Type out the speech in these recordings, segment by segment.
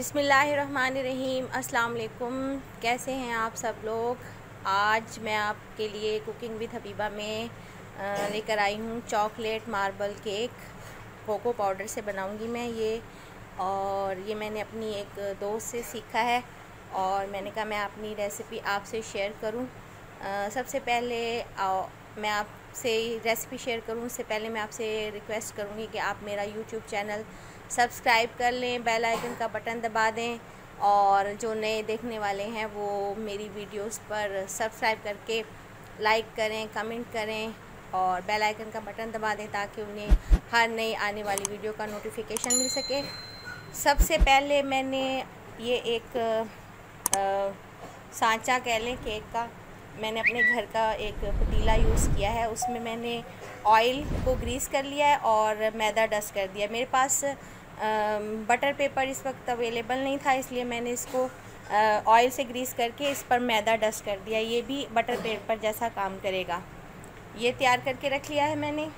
बिसमीम अस्सलाम कैसे हैं आप सब लोग? आज मैं आपके लिए कुकिंग विद हबीबा में लेकर आई हूँ chocolate marble cake. Cocoa powder से बनाऊँगी मैं ये। और ये मैंने अपनी एक दोस्त से सीखा है और मैंने कहा मैं अपनी रेसिपी आपसे शेयर करूँ। सबसे पहले आ, मैं आपसे रेसिपी शेयर करूँ। उससे पहले मैं आपसे रिक्वेस्ट करूँगी कि आप मेरा यूट्यूब चैनल सब्सक्राइब कर लें, बेल आइकन का बटन दबा दें और जो नए देखने वाले हैं वो मेरी वीडियोस पर सब्सक्राइब करके लाइक करें, कमेंट करें और बेल आइकन का बटन दबा दें ताकि उन्हें हर नई आने वाली वीडियो का नोटिफिकेशन मिल सके। सबसे पहले मैंने ये एक सांचा कह लें, केक का। मैंने अपने घर का एक पतीला यूज़ किया है, उसमें मैंने ऑयल को ग्रीस कर लिया है और मैदा डस्ट कर दिया मेरे पास बटर पेपर इस वक्त अवेलेबल नहीं था, इसलिए मैंने इसको ऑयल से ग्रीस करके इस पर मैदा डस्ट कर दिया। ये भी बटर पेपर जैसा काम करेगा। ये तैयार करके रख लिया है मैंने।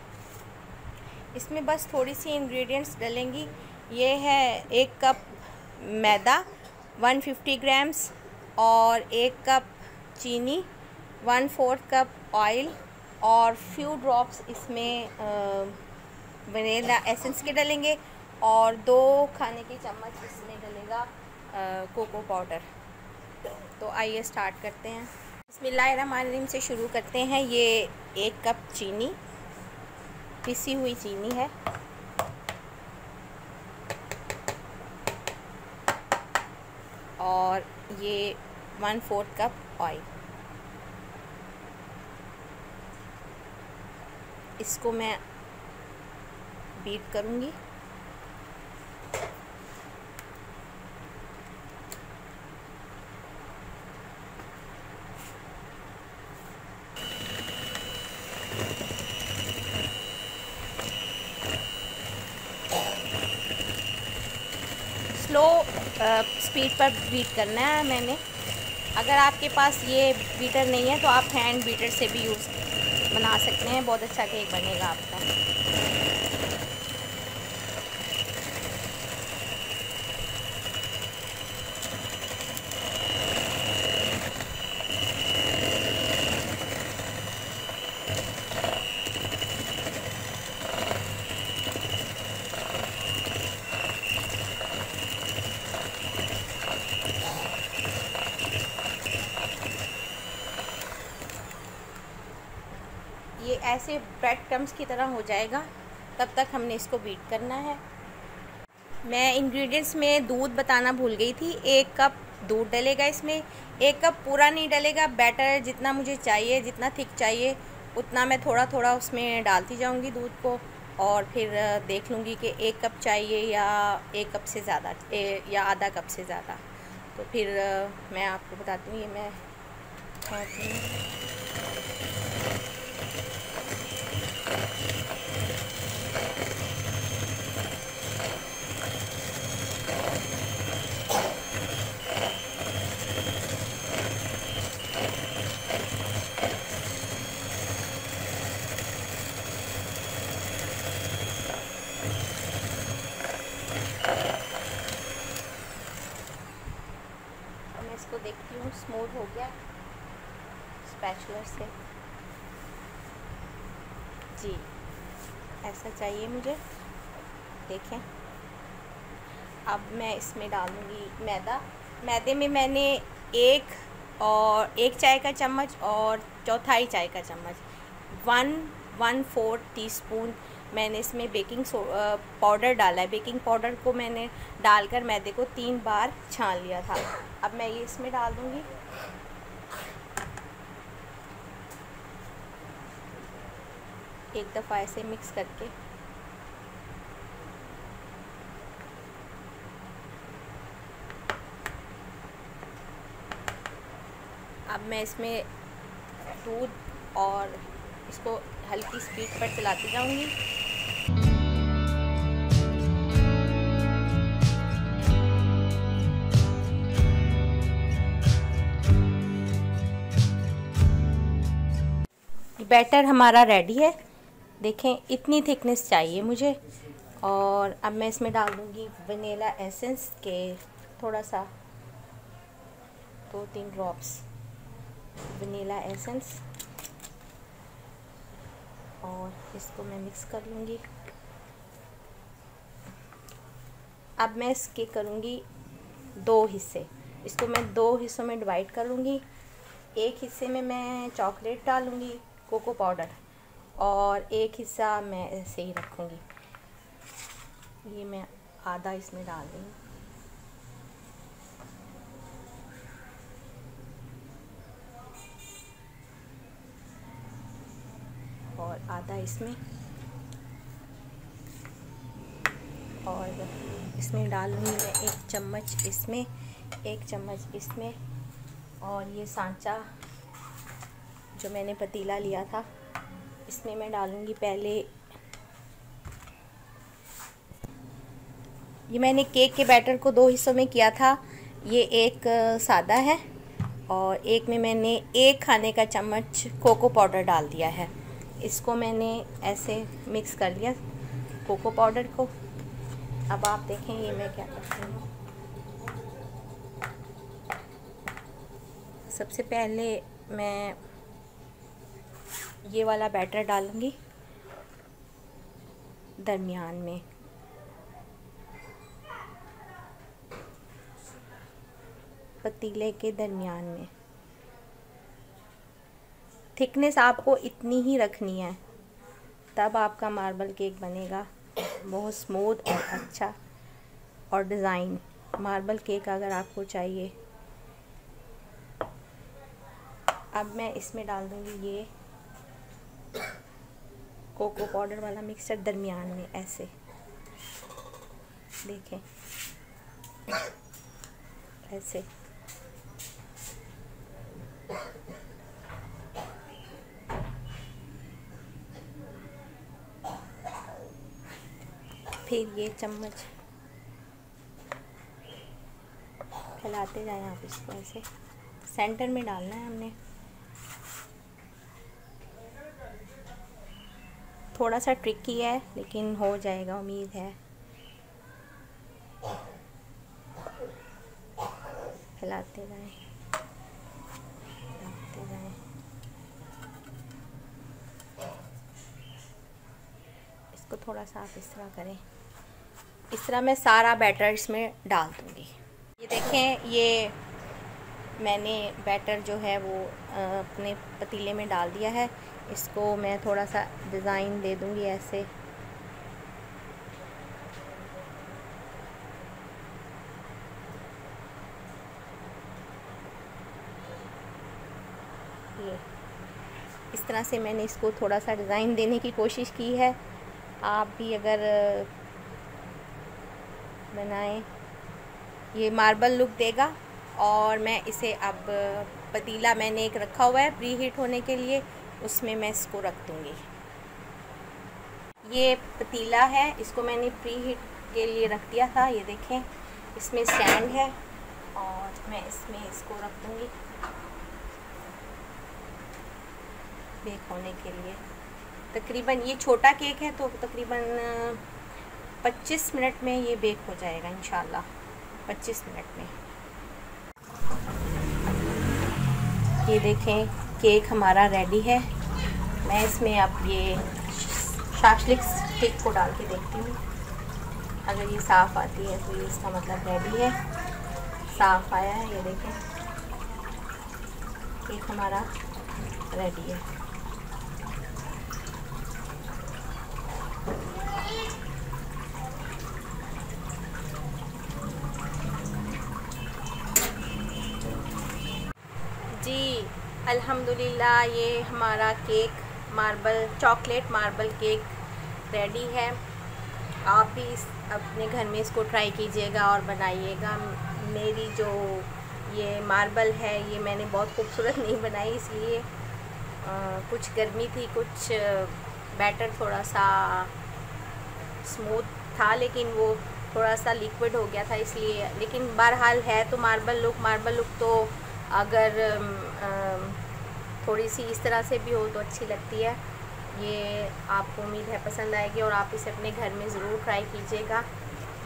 इसमें बस थोड़ी सी इंग्रेडिएंट्स डलेंगी। ये है एक कप मैदा 150 ग्राम्स और एक कप चीनी वन फोर्थ कप ऑयल और फ्यू ड्रॉप्स इसमें वनीला एसेंस के डलेंगे। और दो खाने की चम्मच इसमें डलेगा कोको पाउडर। तो आइए स्टार्ट करते हैं। बसमिल्लाम से शुरू करते हैं। ये एक कप चीनी, पिसी हुई चीनी है। और ये वन फोर्थ कप ऑयल। इसको मैं बीट करूँगी। स्पीड पर बीट करना है मैंने। अगर आपके पास ये बीटर नहीं है तो आप हैंड बीटर से भी यूज़ बना सकते हैं। बहुत अच्छा केक बनेगा आपका ये ऐसे ब्रेड क्रम्स की तरह हो जाएगा, तब तक हमने इसको बीट करना है। मैं इंग्रेडिएंट्स में दूध बताना भूल गई थी। एक कप दूध डलेगा इसमें, एक कप पूरा नहीं डलेगा बैटर जितना मुझे चाहिए, जितना थिक चाहिए, उतना मैं थोड़ा थोड़ा उसमें डालती जाऊँगी दूध को और फिर देख लूँगी कि एक कप चाहिए या एक कप से ज़्यादा या आधा कप से ज़्यादा। तो फिर मैं आपको बताती हूँ, ये मैं इसको देखती हूँ स्मूथ हो गया। स्पैचुलर से। जी। ऐसा चाहिए मुझे? देखें। अब मैं इसमें डालूँगी मैदा। मैदे में मैंने एक और, एक चाय का चम्मच और चौथाई चाय का चम्मच। वन वन फोर टीस्पून मैंने इसमें बेकिंग पाउडर डाला है। बेकिंग पाउडर को मैंने डालकर मैदे को तीन बार छान लिया था। अब मैं ये इसमें डाल दूँगी। एक दफ़ा ऐसे मिक्स करके। अब मैं इसमें दूध और इसको हल्की स्पीड पर चलाती जाऊँगी। बैटर हमारा रेडी है। देखें, इतनी थिकनेस चाहिए मुझे। और अब मैं इसमें डाल दूँगी वनीला एसेंस के थोड़ा सा दो तीन ड्रॉप्स वनीला एसेंस और इसको मैं मिक्स कर लूँगी। अब मैं इसके करूँगी दो हिस्से। इसको मैं दो हिस्सों में डिवाइड कर लूँगी। एक हिस्से में मैं चॉकलेट डालूँगी। कोको पाउडर और एक हिस्सा मैं ऐसे ही रखूँगी। ये मैं आधा इसमें डाल दूँगी और आधा इसमें। और इसमें डाल लूँगी मैं एक चम्मच इसमें, एक चम्मच इसमें और ये सांचा जो मैंने पतीला लिया था, इसमें मैं डालूँगी पहले। ये मैंने केक के बैटर को दो हिस्सों में किया था, ये एक सादा है और एक में मैंने एक खाने का चम्मच कोको पाउडर डाल दिया है। इसको मैंने ऐसे मिक्स कर लिया कोको पाउडर को। अब आप देखें ये मैं क्या करती हूँ। सबसे पहले मैं ये वाला बैटर डालूँगी दरमियान में। पतीले के दरमियान में। थिकनेस आपको इतनी ही रखनी है, तब आपका मार्बल केक बनेगा। बहुत स्मूथ और अच्छा और डिज़ाइन। मार्बल केक अगर आपको चाहिए। अब मैं इसमें डाल दूँगी ये। कोको पाउडर वाला मिक्सचर दरमियान में, ऐसे। देखें। ऐसे। फिर ये चम्मच। फैलाते जाएँ आप इसको ऐसे। सेंटर में डालना है हमने। थोड़ा सा ट्रिकी है, लेकिन हो जाएगा, उम्मीद है। फैलाते जाएँ। इसको थोड़ा सा आप इस तरह करें। इस तरह मैं सारा बैटर इसमें डाल दूँगी। ये देखें, ये मैंने बैटर जो है वो अपने पतीले में डाल दिया है। इसको मैं थोड़ा सा डिज़ाइन दे दूँगी ऐसे। ये। इस तरह से मैंने इसको थोड़ा सा डिज़ाइन देने की कोशिश की है। आप भी अगर, बनाएँ। ये मार्बल लुक देगा और मैं इसे अब, पतीला मैंने एक रखा हुआ है प्री हीट होने के लिए। उसमें मैं इसको रख दूँगी। ये पतीला है, इसको मैंने प्री हीट के लिए रख दिया था, ये देखें, इसमें स्टैंड है और मैं इसमें इसको रख दूँगी। बेक होने के लिए। तकरीबन ये छोटा केक है तो तकरीबन 25 मिनट में ये बेक हो जाएगा इन 25 मिनट में। ये देखें केक हमारा रेडी है। मैं इसमें आप ये शाशलिक केक को डाल के देखती हूँ। अगर ये साफ़ आती है तो ये इसका मतलब रेडी है। साफ़ आया है, ये देखें। केक हमारा रेडी है जी अल्हम्दुलिल्लाह, ये हमारा cake marble, chocolate marble cake ready है। आप भी इस, अपने घर में इसको ट्राई कीजिएगा और बनाइएगा। मेरी जो ये मार्बल है, ये मैंने बहुत खूबसूरत नहीं बनाई, इसलिए कुछ गर्मी थी, कुछ बैटर थोड़ा सा स्मूथ था, लेकिन वो थोड़ा सा लिक्विड हो गया था इसलिए। लेकिन बहरहाल है तो मार्बल लुक मार्बल लुक तो अगर थोड़ी सी इस तरह से भी हो तो अच्छी लगती है। ये आपको उम्मीद है पसंद आएगी और आप इसे अपने घर में ज़रूर ट्राई कीजिएगा।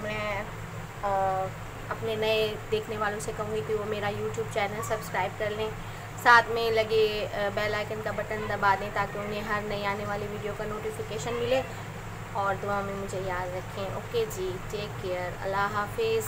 मैं अपने नए देखने वालों से कहूँगी कि वो मेरा यूट्यूब चैनल सब्सक्राइब कर लें। साथ में लगे बेल आइकन का बटन दबा दें ताकि उन्हें हर नई आने वाली वीडियो का नोटिफिकेशन मिले। और दुआ में मुझे याद रखें। ओके जी, टेक केयर। अल्लाह हाफिज़।